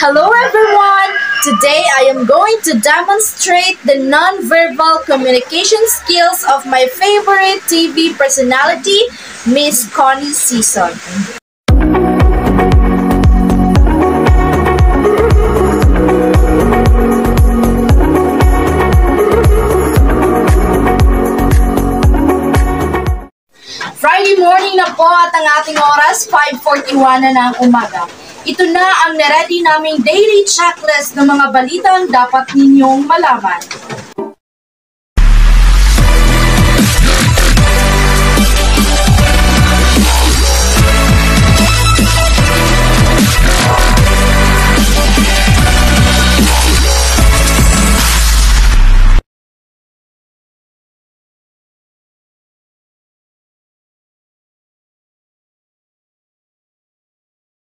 Hello everyone! Today I am going to demonstrate the non-verbal communication skills of my favorite TV personality, Miss Connie Season. Friday morning na po at ang ating oras, 5.41 na ng umaga. Ito na ang naready naming daily checklist ng mga balitang dapat ninyong malaman.